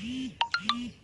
Mm-hmm.